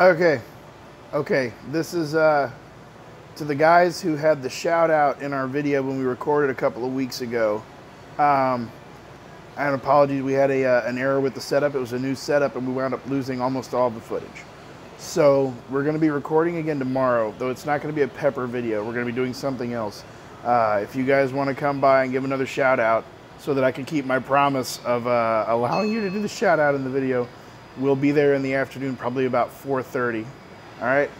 Okay, okay. This is uh, to the guys who had the shout out in our video when we recorded a couple of weeks ago. Um, and apologies, we had a, uh, an error with the setup. It was a new setup, and we wound up losing almost all the footage. So we're going to be recording again tomorrow, though it's not going to be a pepper video. We're going to be doing something else. Uh, if you guys want to come by and give another shout out, so that I can keep my promise of uh, allowing you to do the shout out in the video, we'll be there in the afternoon, probably about 4:30. All right.